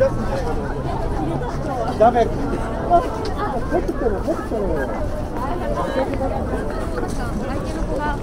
ダメ。入ってきる、入ってる。相手の子が。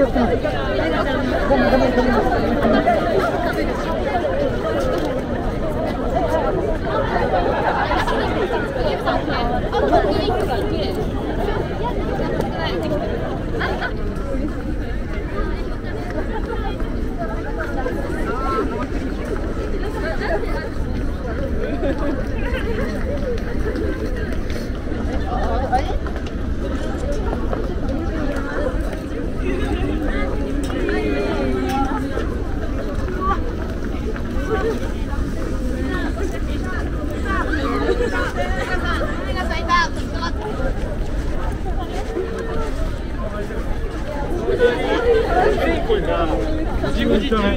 que eu tenho.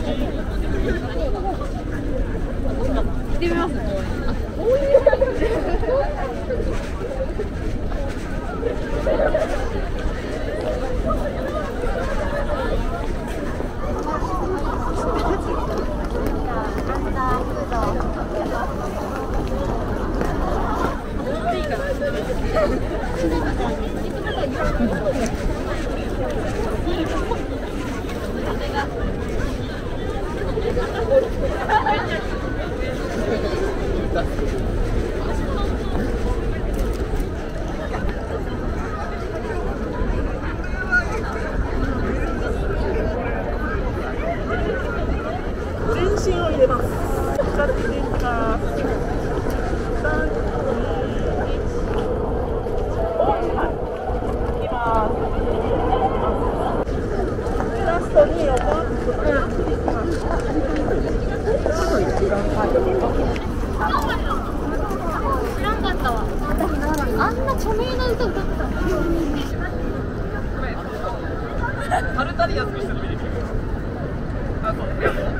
行ってみます Yeah.